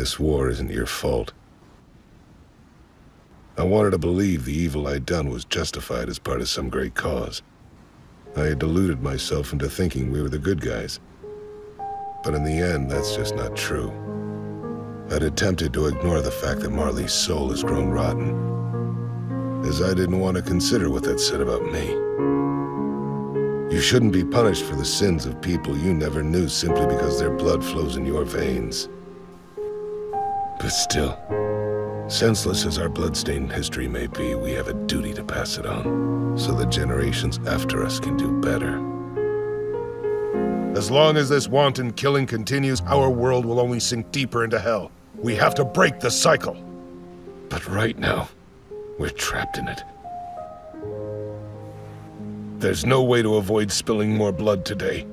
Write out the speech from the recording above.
This war isn't your fault. I wanted to believe the evil I'd done was justified as part of some great cause. I had deluded myself into thinking we were the good guys. But in the end, that's just not true. I'd attempted to ignore the fact that Marley's soul has grown rotten. As I didn't want to consider what that said about me. You shouldn't be punished for the sins of people you never knew simply because their blood flows in your veins. But still, senseless as our bloodstained history may be, we have a duty to pass it on, so the generations after us can do better. As long as this wanton killing continues, our world will only sink deeper into hell. We have to break the cycle. But right now, we're trapped in it. There's no way to avoid spilling more blood today.